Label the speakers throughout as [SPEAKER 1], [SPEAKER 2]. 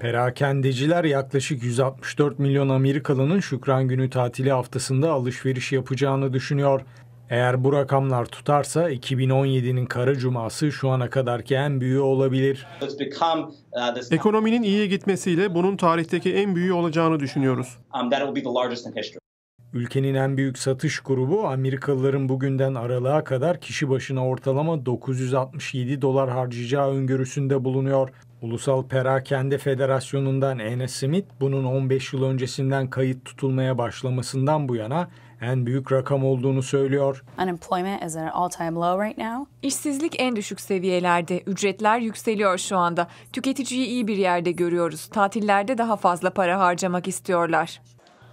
[SPEAKER 1] Perakendeciler yaklaşık 164 milyon Amerikalının Şükran Günü tatili haftasında alışveriş yapacağını düşünüyor. Eğer bu rakamlar tutarsa 2017'nin kara cuması şu ana kadarki en büyüğü olabilir.
[SPEAKER 2] Uh,
[SPEAKER 3] Ekonominin iyiye gitmesiyle bunun tarihteki en büyüğü olacağını düşünüyoruz.
[SPEAKER 2] um.
[SPEAKER 1] Ülkenin en büyük satış grubu Amerikalıların bugünden aralığa kadar kişi başına ortalama 967 dolar harcayacağı öngörüsünde bulunuyor. Ulusal Perakende Federasyonu'ndan Enes Smith bunun 15 yıl öncesinden kayıt tutulmaya başlamasından bu yana en büyük rakam olduğunu söylüyor.
[SPEAKER 4] Unemployment is at an all time low right now.
[SPEAKER 5] İşsizlik en düşük seviyelerde. Ücretler yükseliyor şu anda. Tüketiciyi iyi bir yerde görüyoruz. Tatillerde daha fazla para harcamak istiyorlar.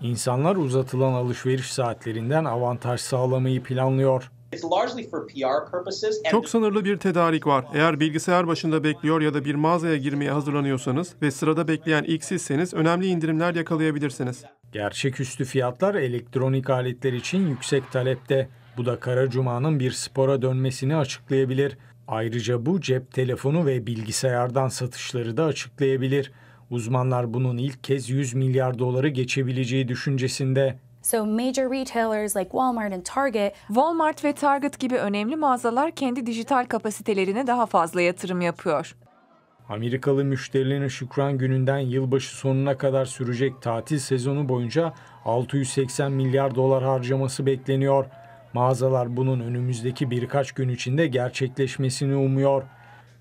[SPEAKER 1] İnsanlar uzatılan alışveriş saatlerinden avantaj sağlamayı planlıyor.
[SPEAKER 2] It's largely for PR purposes. And
[SPEAKER 3] Çok sınırlı bir tedarik var. Eğer bilgisayar başında bekliyor ya da bir mağazaya girmeye hazırlanıyorsanız ve sırada bekleyen ilk sizseniz önemli indirimler yakalayabilirsiniz.
[SPEAKER 1] Gerçeküstü fiyatlar elektronik aletler için yüksek talepte. Bu da Kara Cuma'nın bir spora dönmesini açıklayabilir. Ayrıca bu cep telefonu ve bilgisayardan satışları da açıklayabilir. Uzmanlar bunun ilk kez 100 milyar doları geçebileceği düşüncesinde.
[SPEAKER 4] So, major retailers like Walmart and Target
[SPEAKER 5] Walmart ve Target gibi önemli mağazalar kendi dijital kapasitelerine daha fazla yatırım yapıyor.
[SPEAKER 1] Amerikalı müşterilerin Şükran Günü'nden yılbaşı sonuna kadar sürecek tatil sezonu boyunca 680 milyar dolar harcaması bekleniyor. Mağazalar bunun önümüzdeki birkaç gün içinde gerçekleşmesini umuyor.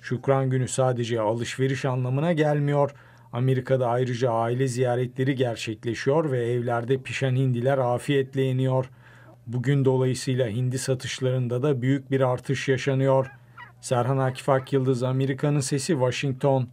[SPEAKER 1] Şükran Günü sadece alışveriş anlamına gelmiyor. Amerika'da ayrıca aile ziyaretleri gerçekleşiyor ve evlerde pişen hindiler afiyetle yeniyor. Bugün dolayısıyla hindi satışlarında da büyük bir artış yaşanıyor. Serhan Akif Akyıldız, Amerika'nın Sesi, Washington.